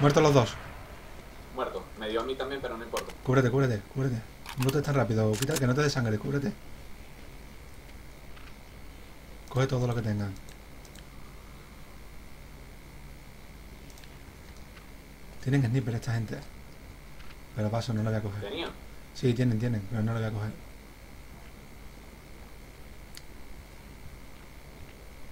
Muertos los dos. Muerto. Me dio a mí también, pero no importa. Cúbrete, cúbrete, cúbrete. No te tan rápido, quita que no te dé sangre, cúbrete. Coge todo lo que tengan. Tienen sniper esta gente. Pero paso, no lo voy a coger. Tenían. Sí, tienen, tienen, pero no lo voy a coger.